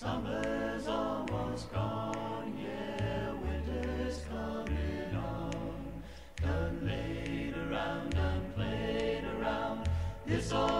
Summer's almost gone, yeah, winter's coming on. Done laid around, done played around, this all.